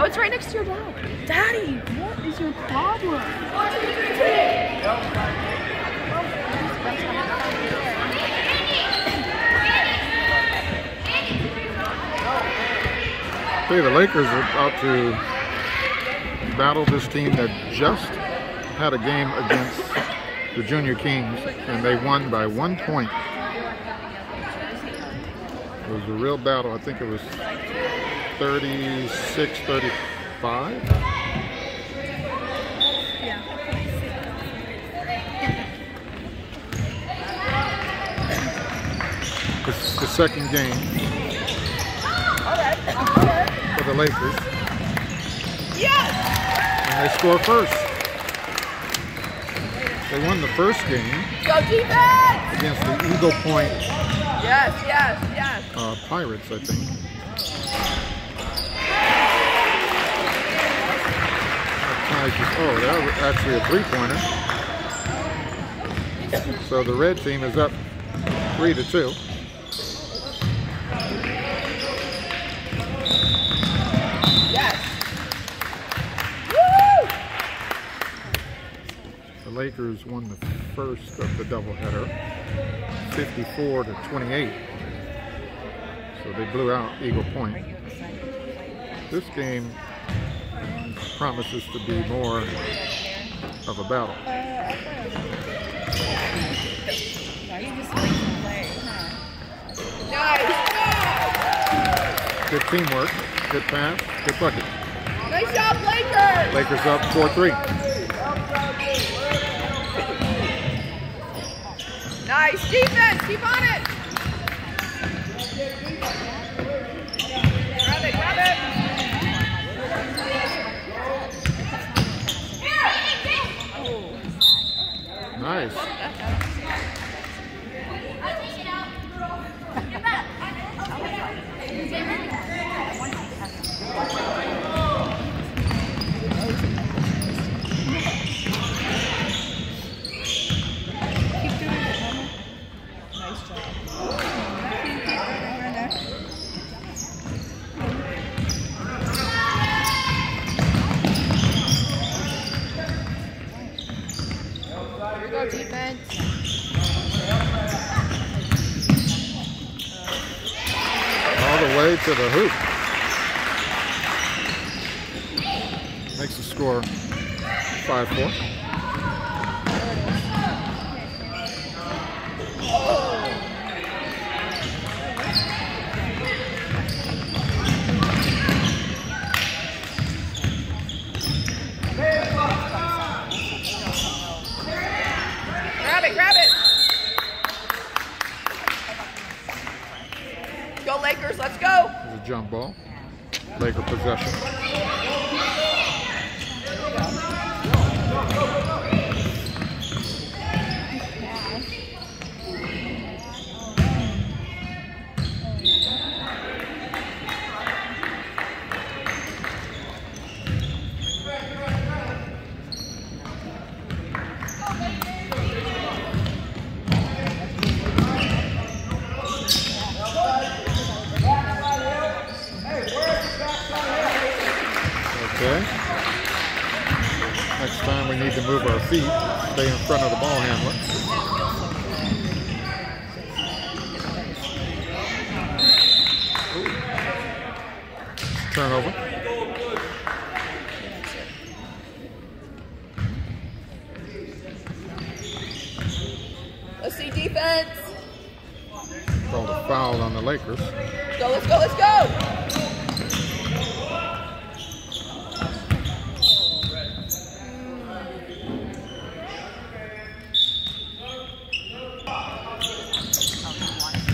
Oh, it's right next to your dad. Daddy, what is your problem? Okay, the Lakers are out to battle this team that just had a game against the Junior Kings and they won by one point. It was a real battle. I think it was 36 35. It's the second game for the Lakers. Yes! And they score first. They won the first game Go defense! against the Eagle Point Yes, yes, yes. uh, Pirates, I think. Oh, that was actually a three-pointer. So the red team is up three to two. Yes. Woo! The Lakers won the first of the doubleheader, 54 to 28. So they blew out Eagle Point. This game promises to be more of a battle. Nice. Good teamwork, good pass, good bucket. Nice job, Lakers! Lakers up 4-3. Nice defense. Keep on it. Grab it, grab it. Nice. Nice job. Here we go, defense. All the way to the hoop. Makes the score 5-4. Grab it, grab it. Go Lakers, let's go. There's a jump ball. Laker possession. Okay. Next time we need to move our feet, stay in front of the ball handler. Turnover. Let's see defense. Called a foul on the Lakers. Go, let's go, let's go.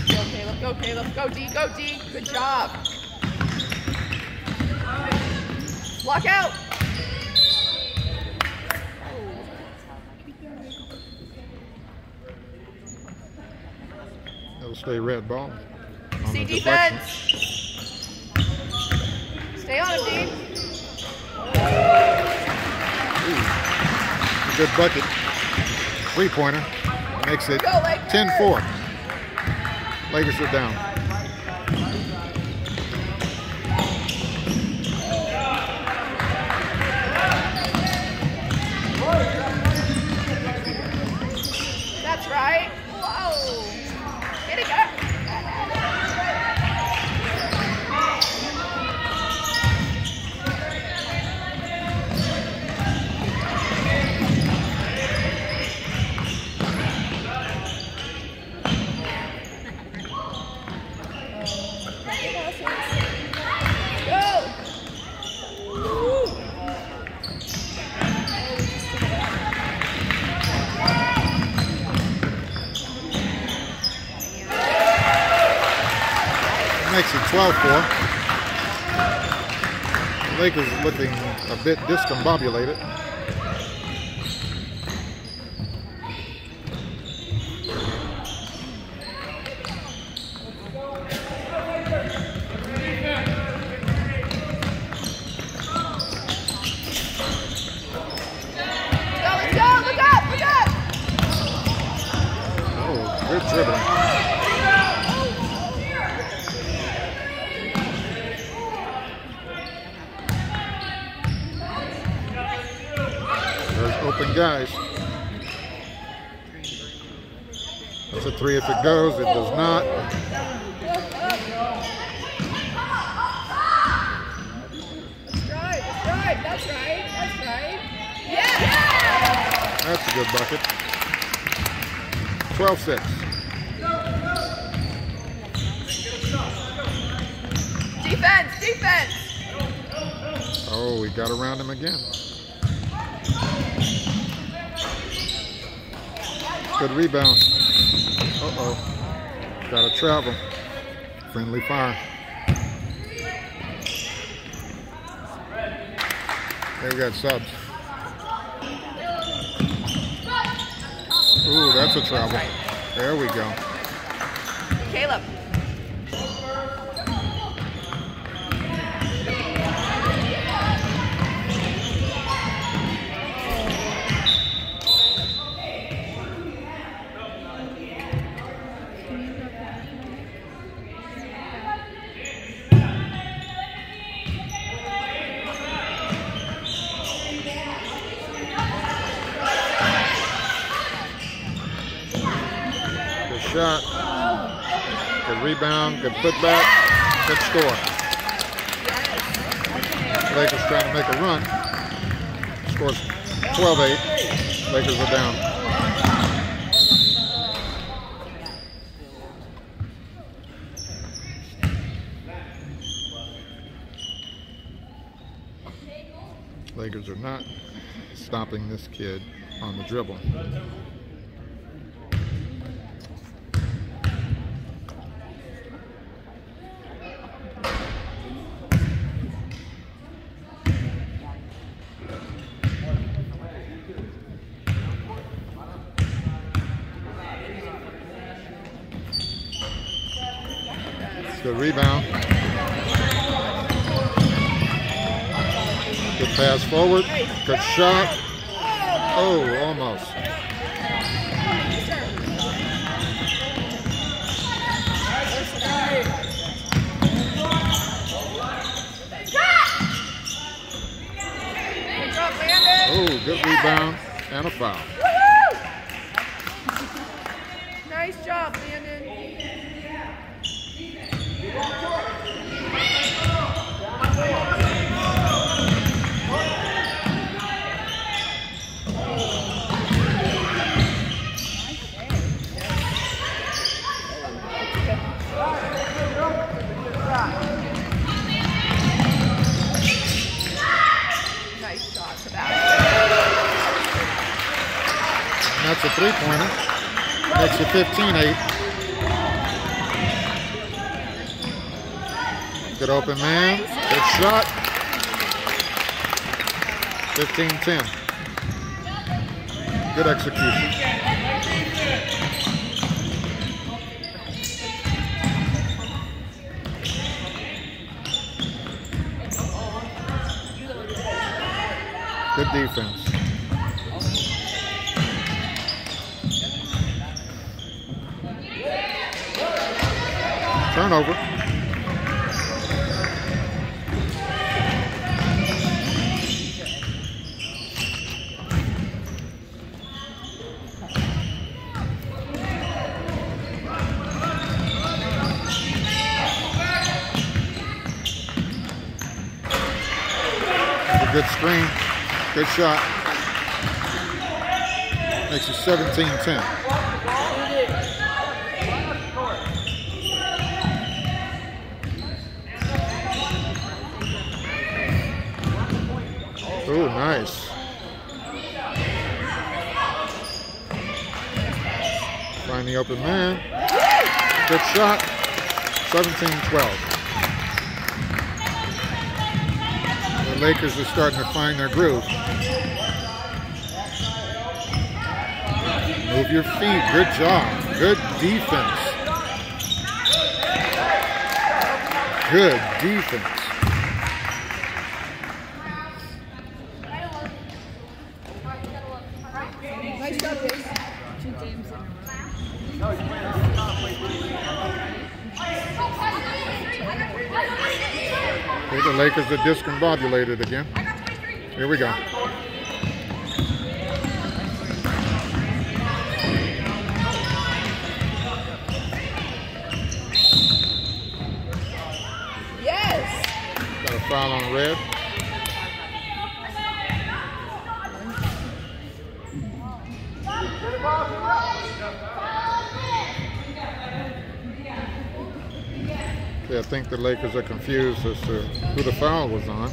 Go Caleb, go Caleb, go D, go D. Good job. Block out. It'll stay red ball. See defense. Stay on him, Dean. Good bucket. Three pointer. Makes it 10 4. Lakers are down. 12-4. Lakers looking a bit discombobulated. open guys. That's a three if it goes. It does not. That's right. That's right. That's right. Yeah. That's a good bucket. 12-6. Defense, defense. Oh, we got around him again. Good rebound. Uh-oh. Got to travel. Friendly fire. We got subs. Ooh, that's a travel. There we go. Good putback, good score. Lakers trying to make a run. Scores 12-8. Lakers are down. Lakers are not stopping this kid on the dribble. Rebound. Good pass forward. Good shot. Oh, almost. Oh, good rebound and a foul. Nice job, Landon. Nice shot, Sebastian. And that's a three-pointer. Makes it 15-8. Good open man. Good shot. 15-10. Good execution. Good defense. Turnover. Good screen. Good shot. Makes it 17-10. open man. Good shot. 17-12. The Lakers are starting to find their groove. Move your feet. Good job. Good defense. Good defense. Lakers are discombobulated again. Here we go. Yes. Got a foul on red. Think the Lakers are confused as to who the foul was on.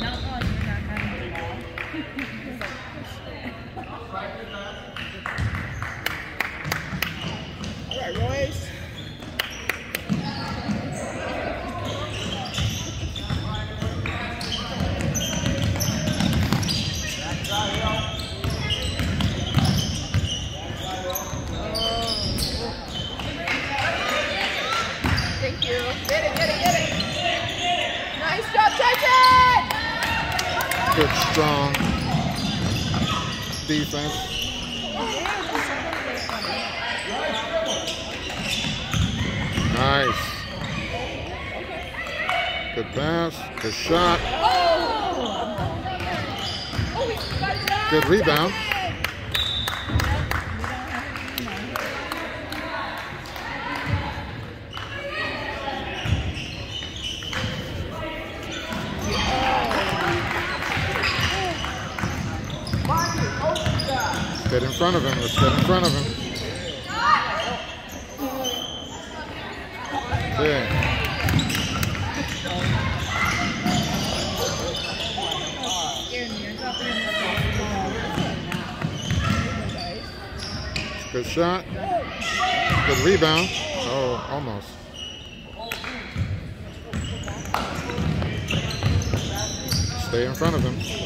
Not on, you're not having All right, Royce. Thank you. Get it, get it, get it. Nice job, Tyson! Good, strong defense. Nice. Good pass. Good shot. Good rebound. Get in front of him. Let's get in front of him. In Good shot. Good rebound. Oh, almost. Stay in front of him.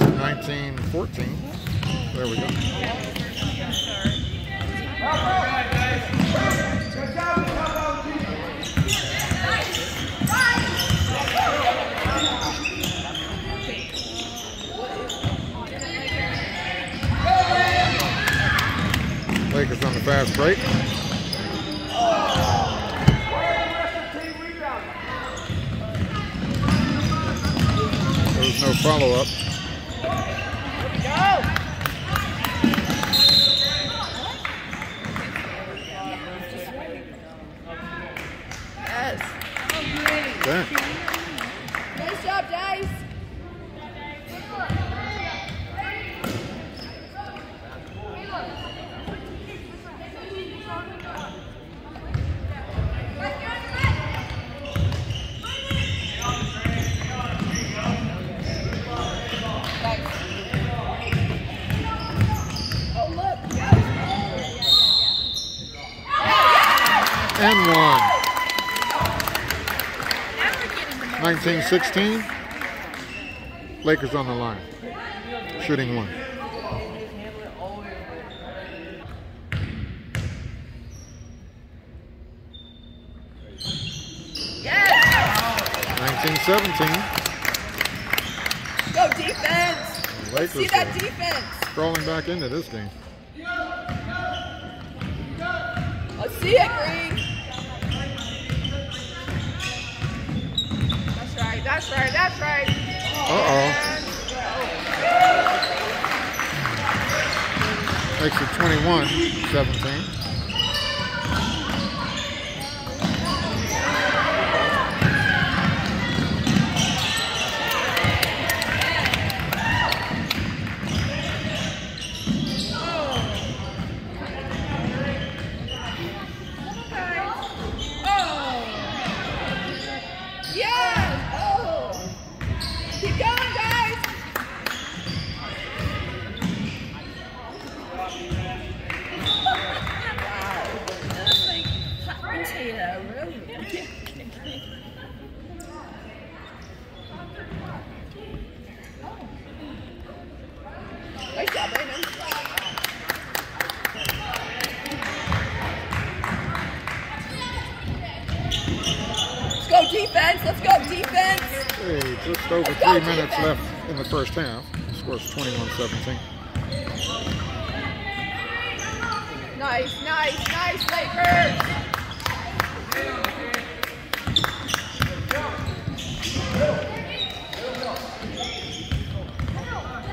It 19-14. There we go. Lakers on the fast break. There was no follow-up. 16. Lakers on the line. Shooting one. 1917. Go defense! Lakers see that defense! Crawling back into this game. Let's see it, Green! That's right, that's right. Uh-oh. Makes it 21, 17. The first half. Scores 21 17. Nice, nice, nice, Lakers.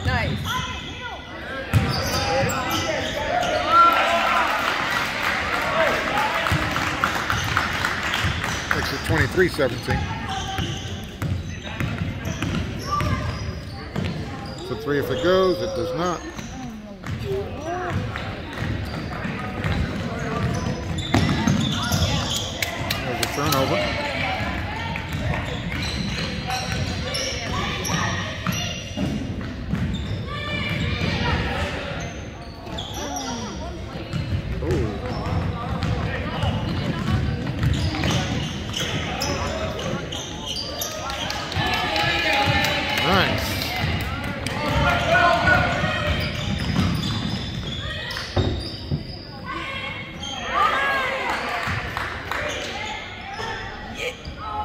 Nice. Makes it 23 17. So three if it goes, it does not. There's a turnover. Oh, nice.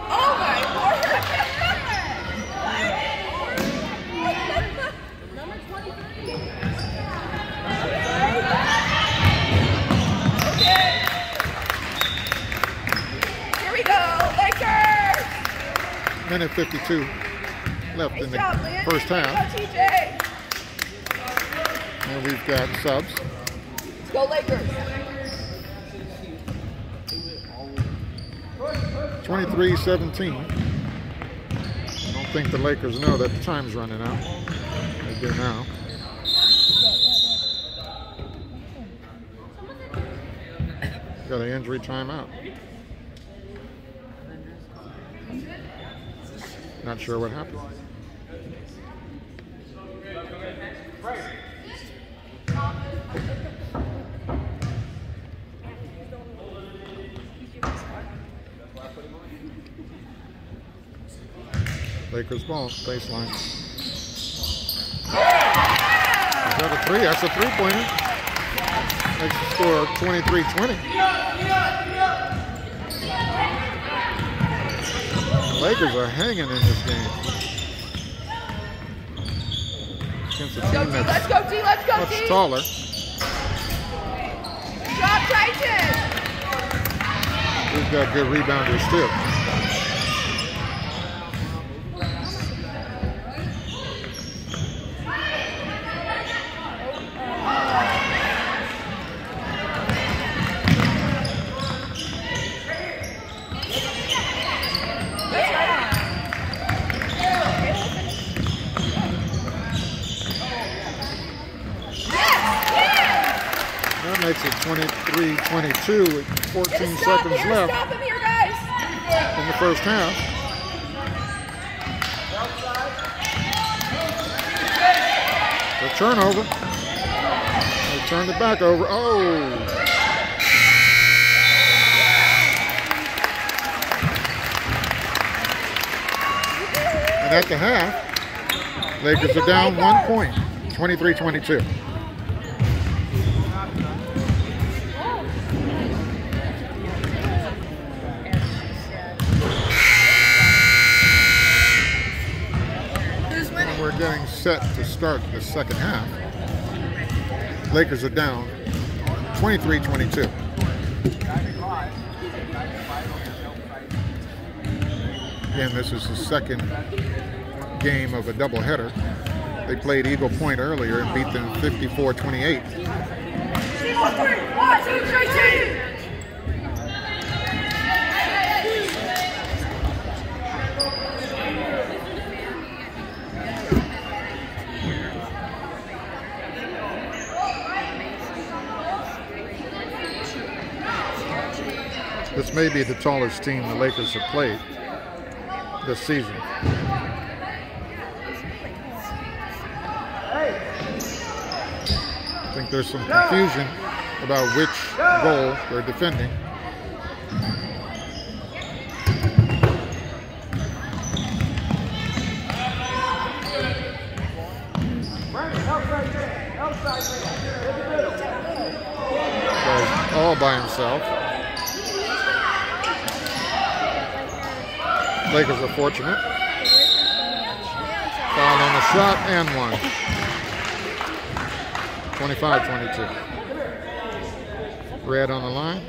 Oh my word. Number 23. Okay. Here we go, Lakers. Minute 52 left Nice in the job, Lynn. first half. Go, TJ. And we've got subs. Let's go, Lakers. 23 17. I don't think the Lakers know that the time's running out. They do now. Got an injury timeout. Not sure what happened. Lakers ball, baseline. Is that a three? That's a three pointer. Makes the score 23 20. Lakers are hanging in this game. Against a Go, team D. Let's go, D. Let's go, much taller. Drop Titan. We've got good rebounders too. 15 seconds left here, in the first half. The turnover. They turned it back over. Oh! And at the half, Lakers are down one point, 23-22. Set to start the second half. Lakers are down 23-22. Again, this is the second game of a doubleheader. They played Eagle Point earlier and beat them 54-28. May be the tallest team the Lakers have played this season. I think there's some confusion about which goal they're defending. All by himself. Lakers are fortunate. Foul on the shot and one. 25-22. Red on the line.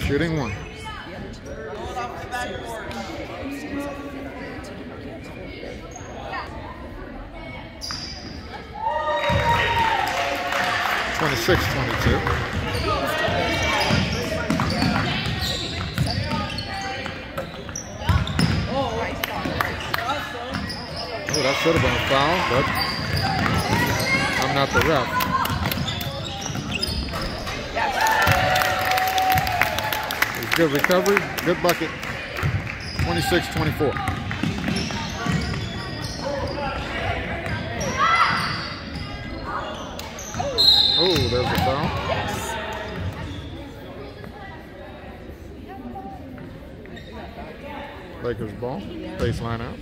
Shooting one. Twenty-six, twenty-two. That should have been a foul, but I'm not the ref. Good recovery, good bucket. 26-24. Oh, there's a foul. Lakers ball, baseline out.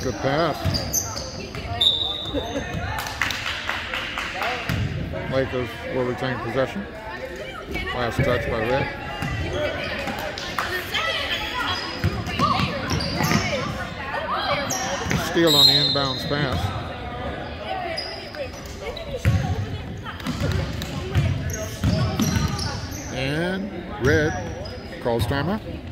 Good pass. Lakers will retain possession. Last touch by Red. Steal on the inbounds pass. And Red calls timeout.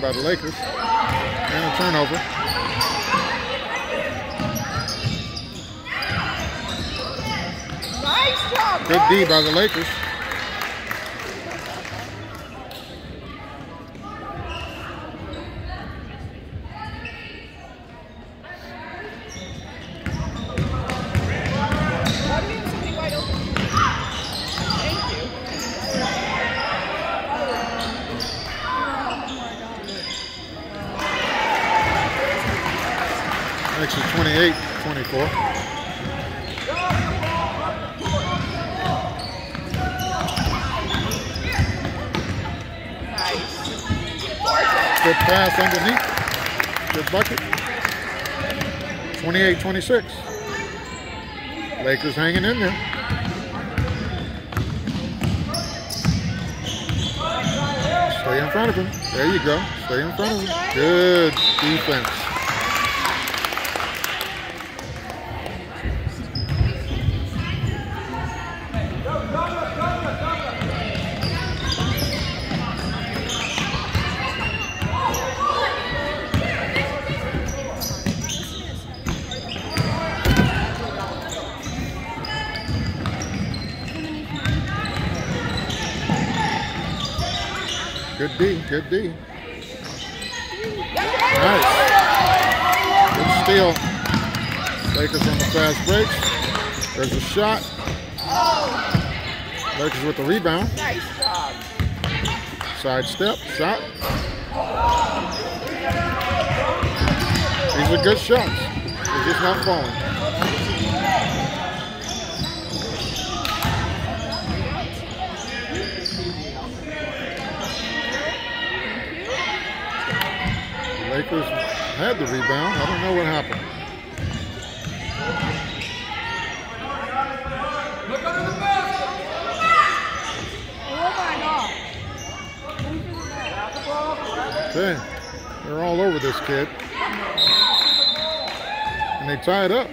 By the Lakers. And a turnover. Nice job, Good. D by the Lakers. Why do we have somebody wide open? Thank you. Makes it 28 24. Good pass underneath. Good bucket. 28-26. Lakers hanging in there. Stay in front of him. There you go. Stay in front of him. Good defense. Good D. Nice. Good steal. Lakers on the fast breaks. There's a shot. Lakers with the rebound. Nice job. Side step, shot. These are good shots. They're just not falling. The Lakers had the rebound. I don't know what happened. Okay. They're all over this kid. And they tie it up.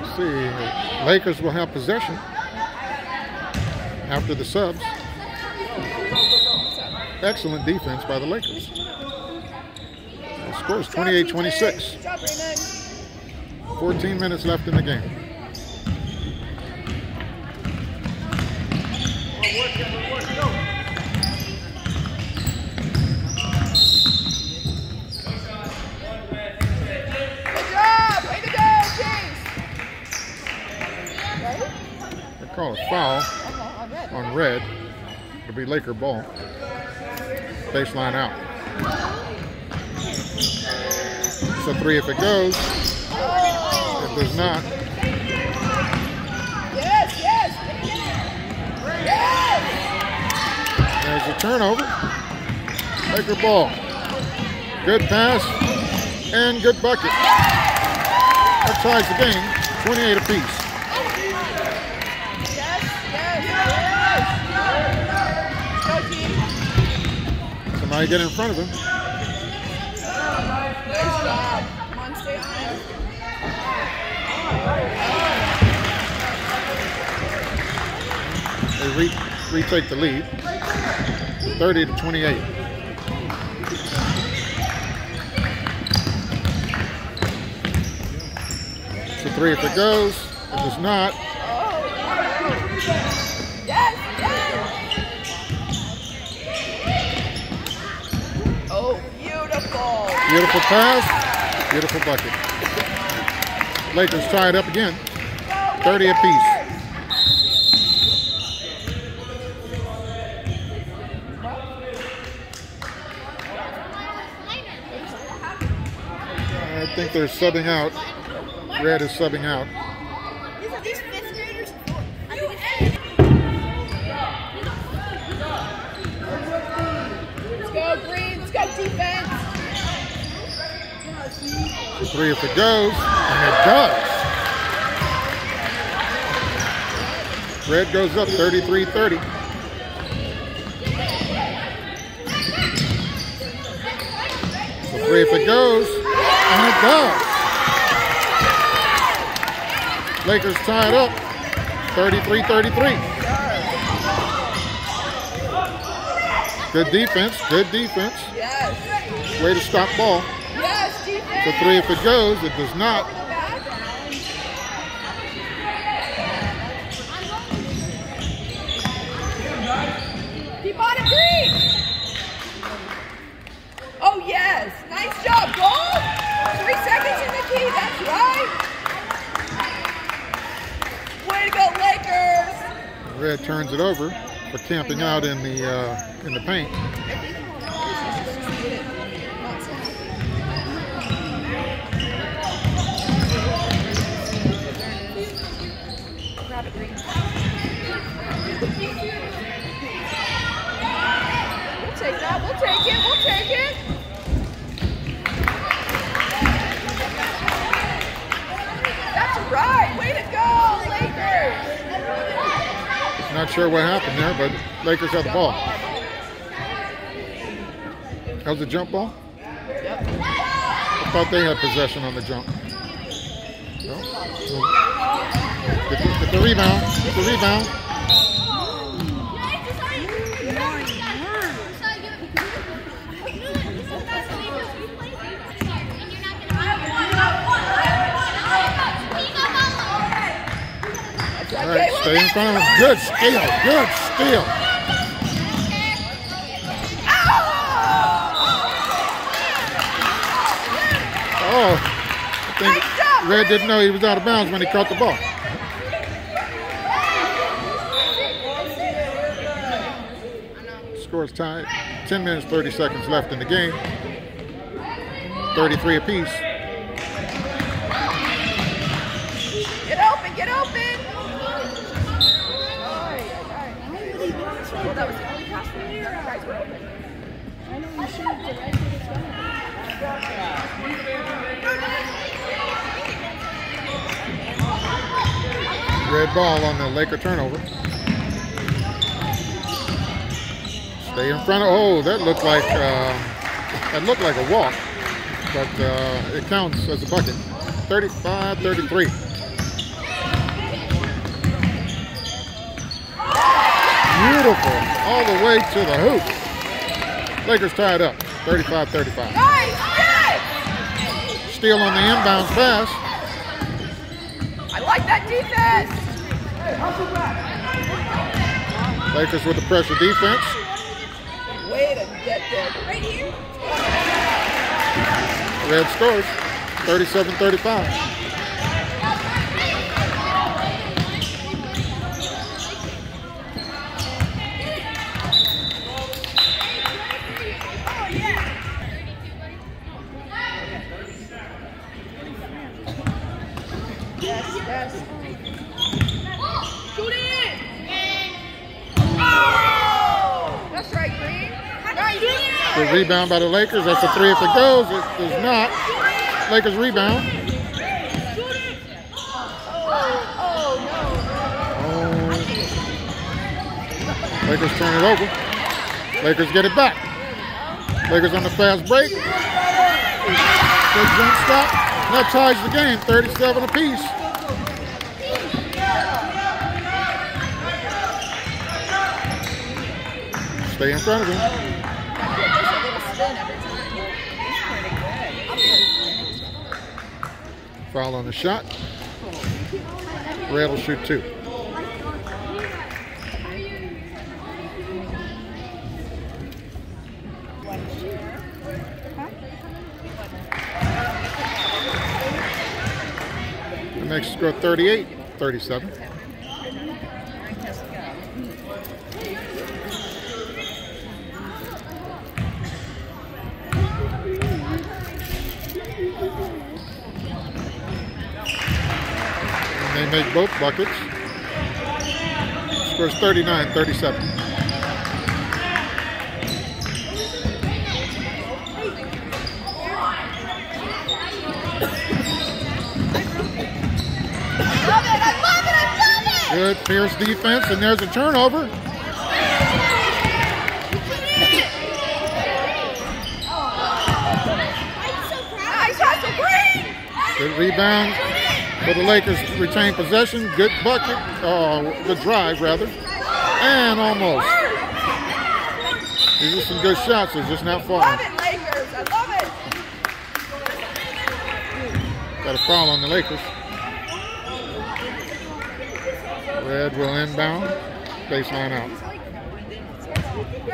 Let's see. Lakers will have possession after the subs. Excellent defense by the Lakers. The score is 28-26. Good job, Raymond. 14 minutes left in the game. Good job. Way to go, Kings. Right? They call a foul Red. It'll be Laker ball. Baseline out. So three if it goes. It does not. Yes, yes. Yes. There's a turnover. Laker ball. Good pass and good bucket. That ties the game. 28 apiece. Yes, yes, yes. Go, team. Somebody get in front of him. They re- retake the lead. 30 to 28. So three if it goes. It does not. Yes, yes. Oh, beautiful. Pass. Beautiful bucket. Lakers tie it up again. 30 apiece. I think they're subbing out. Red is subbing out. Three if it goes, and it does. Red goes up 33-30. The three if it goes, and it does. Lakers tied up 33-33. Good defense, good defense. Yes. Way to stop ball. The three if it goes, it does not. Keep on it, green. Oh, yes. Nice job, goal. Three seconds in the key. That's right. Way to go, Lakers. Red turns it over for camping out in the uh, in the paint. Grab it, Green. We'll take that. We'll take it. We'll take it. That's right. Way to go, Lakers. Sure what happened there, but Lakers have the ball. That was a jump ball? I thought they had possession on the jump. No? Get the, get the rebound. Get the rebound. All right, stay in front of him. Good steal. Good steal. Oh, I think Red didn't know he was out of bounds when he caught the ball. Score's tied. 10 minutes, 30 seconds left in the game. 33 apiece. Get open. Get open. Well, that was the only pass from you. Guys were open. Red ball on the Laker turnover. Stay in front of. Oh, that looked like uh, that looked like a walk, but uh, it counts as a bucket. 35-33. Beautiful, all the way to the hoop. Lakers tied up, 35-35. Steal on the inbounds pass. I like that defense. Lakers with the pressure defense. Way to get there. Right here. Red scores, 37-35. Yes, yes. Shoot it! That's right, Green. Nice. The rebound by the Lakers. That's a three if it goes. It does not. Lakers rebound. Oh. Lakers turn it over. Lakers get it back. Lakers on the fast break. Good jump stop. That ties the game. 37 apiece. Stay in front of him. Foul on the shot. Red shoot two. The next score 38 37. Make both buckets. Scores 39 37. love it, I love it, I love it! Good Pierce defense, and there's a turnover. Good rebound for the Lakers retain possession. Good bucket, uh, good drive rather, and almost. These are some good shots. They're just not falling. Love it, Lakers. I love it. Got a foul on the Lakers. Red will inbound. Baseline out.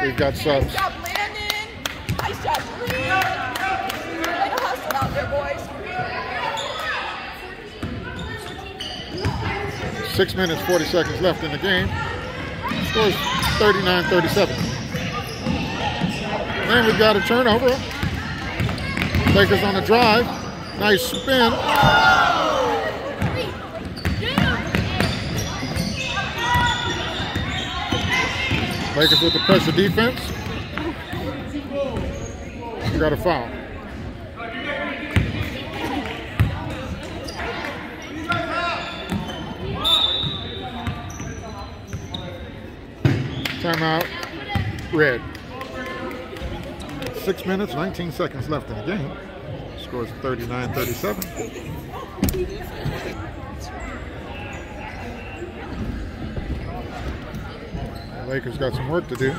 We've got subs. Nice job, Landon. Nice job, Green. Way to hustle out there, boys. six minutes, 40 seconds left in the game. Scores 39-37. Then we've got a turnover. Lakers on the drive. Nice spin. Lakers with the pressure defense. We got a foul. Timeout. Red. Six minutes, 19 seconds left in the game. Scores 39-37. Lakers got some work to do.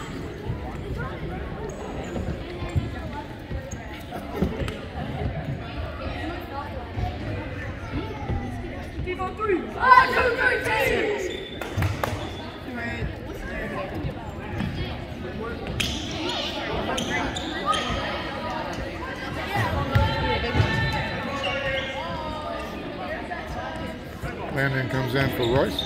In for Royce.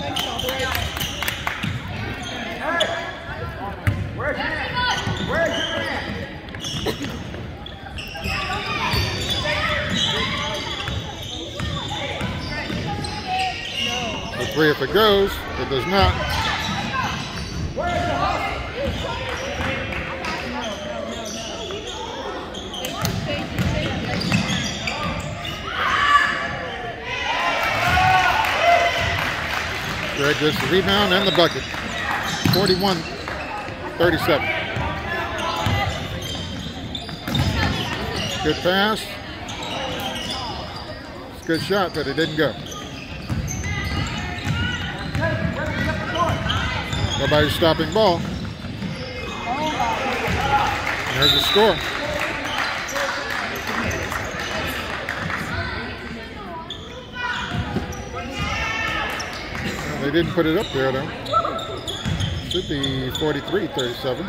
Three if it goes, it does not. Greg gets the rebound and the bucket. 41 37. Good pass. It's a good shot, but it didn't go. Nobody's stopping ball. There's the score. They didn't put it up there though. Should be 43 37.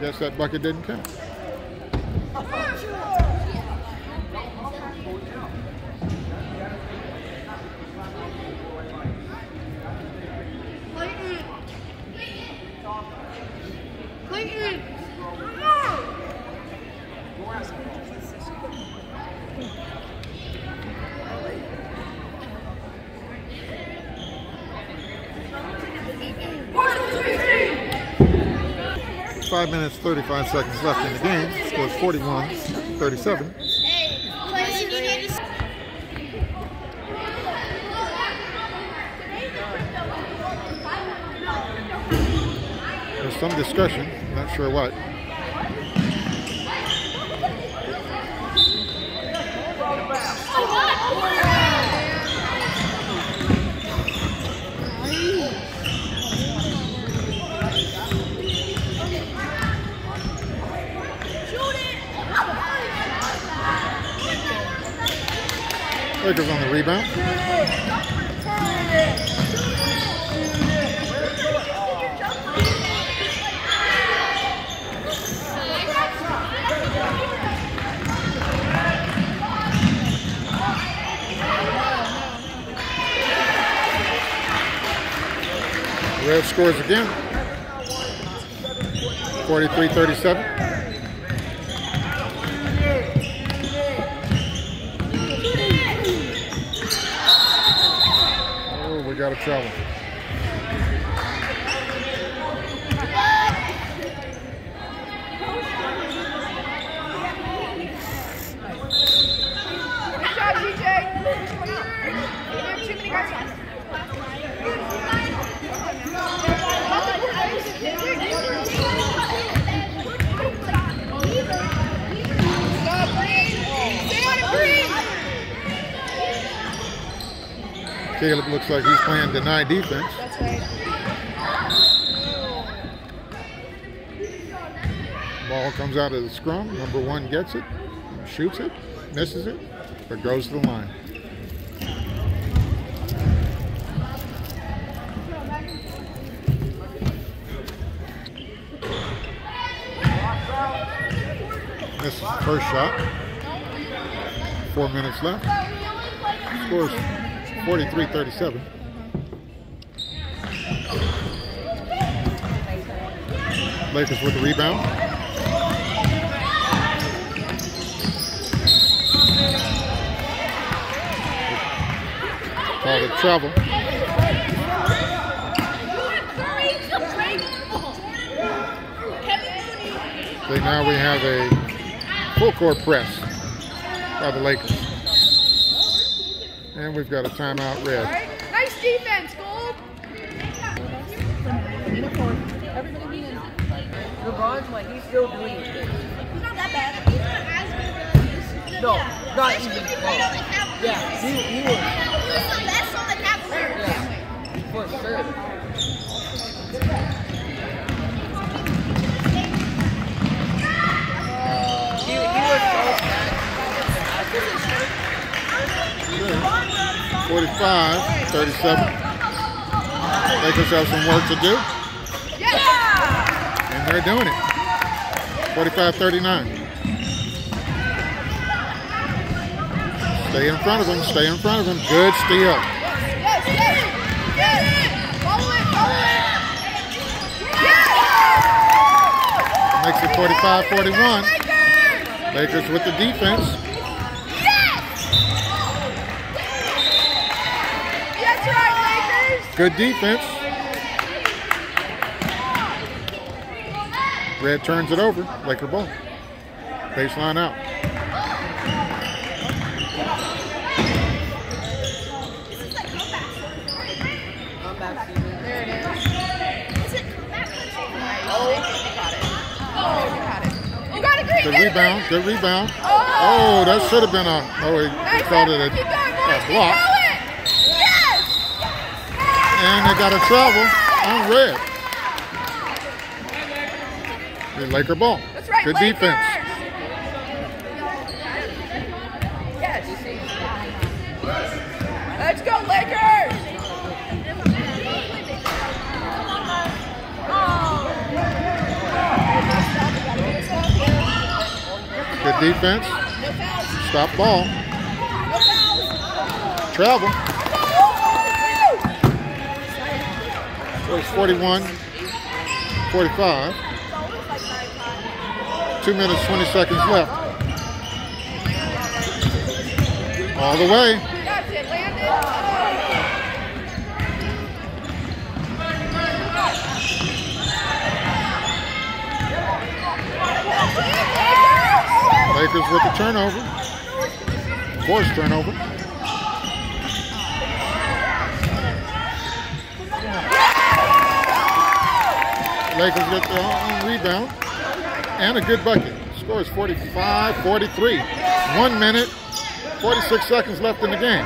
Guess that bucket didn't count. 5 minutes, 35 seconds left in the game. Scores 41 37. There's some discussion, not sure what. Lakers on the rebound. Red scores again. 43-37. Oh, we got a trouble. Good job, DJ. There are too many guys. Stop, Bree. Stay on it, Bree. Caleb looks like he's playing deny defense. That's right. Ball comes out of the scrum. Number one gets it, shoots it, misses it, but goes to the line. Misses the first shot. Four minutes left. Scores 43-37. Lakers with the rebound. Called the travel. So now we have a full court press by the Lakers. And we've got a timeout red. right. Nice defense, Gold. LeBron's like he's still doing it. He's not that bad. He's not as good as he used to be. No, not even if you played on the close. Yeah, he, he was He was the best on the Cavaliers. yeah, for sure. He, he was so bad. 45, 37. Lakers have some work to do, Yeah. and they're doing it. 45, 39. Stay in front of them, stay in front of them. Good steal. Yes, yes. Yes. Follow it, follow it. Yes. Makes it 45, 41. Lakers. Lakers with the defense. Yes. That's right, Lakers. Good defense. Red turns it over. Laker ball. Baseline out. Good rebound. Good rebound. Oh. That should have been a. Oh, he Nice called it a, effort. Keep going, a block. And they got a travel on red. The Laker ball. That's right, Good Lakers. defense. Yes. Let's go, Lakers. Good defense. Stop ball. Travel. It's 41, 45. Two minutes, 20 seconds left. All the way. Lakers with the turnover. Forced turnover. Lakers get their own rebound and a good bucket. Score is 45 43. One minute, 46 seconds left in the game.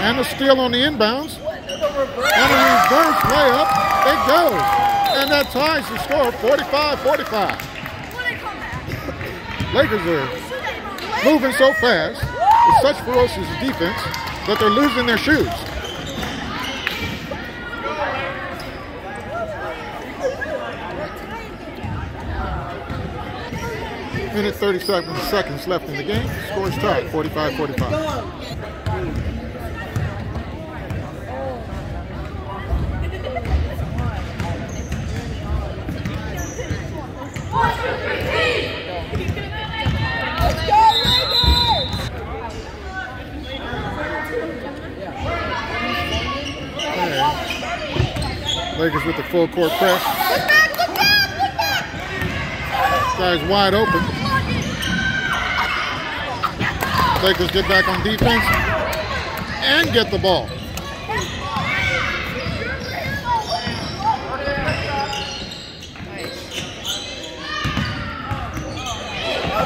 And a steal on the inbounds. And a reverse layup. It goes. And that ties the score 45 45. Lakers are moving so fast with such ferocious defense that they're losing their shoes. Minute 37 seconds left in the game. Score is tied 45 45. Lakers! Lakers with the full court press. Look back, look back, look back! Guy's wide open. Lakers get back on defense and get the ball. No,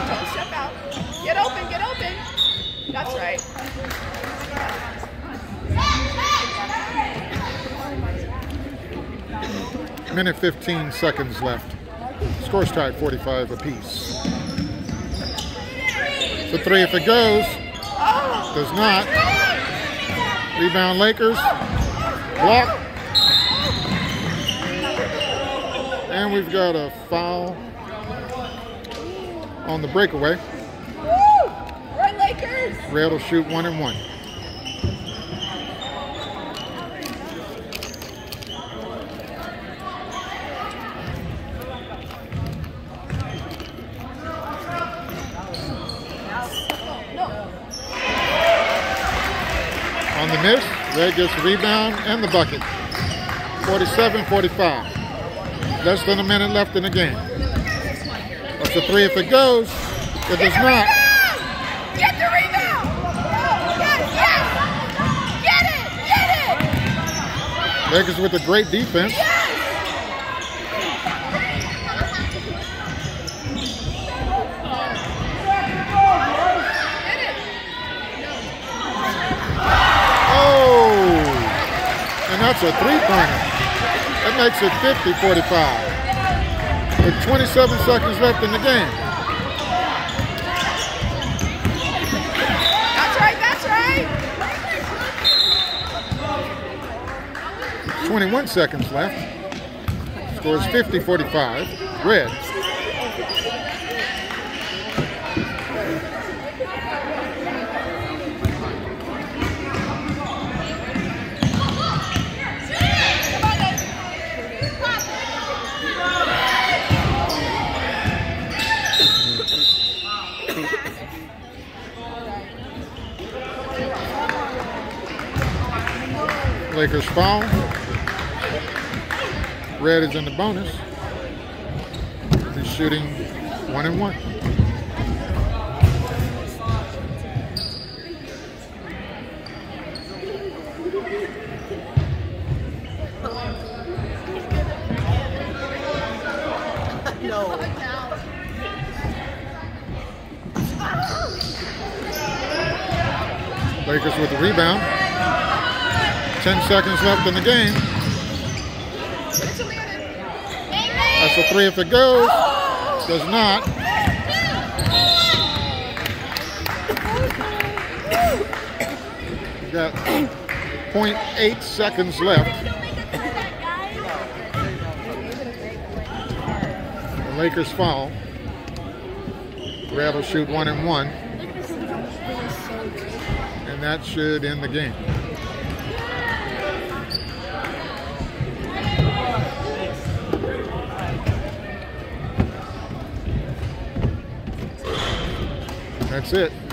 don't step out. Get open, get open. That's right. Minute 15 seconds left. Score's tied 45 apiece. The three if it goes. Does not. Rebound Lakers. Block. And we've got a foul on the breakaway. Woo! Right, Lakers. Red will shoot one and one. On the miss, Red gets the rebound and the bucket. 47-45. Less than a minute left in the game. It's a three if it goes. It does Get the not. Get the rebound! Yes, yes! Get it! Get it! Lakers with a great defense. Yes! Get it! Oh! And that's a three-pointer. That makes it 50-45. With 27 seconds left in the game. That's right, that's right! 21 seconds left. Scores 50-45. Red. Lakers foul. Red is in the bonus. He's shooting one and one. Seconds left in the game. That's a three if it goes. Does not. We got 0.8 seconds left. The Lakers foul. Red will shoot one and one. And that should end the game. That's it.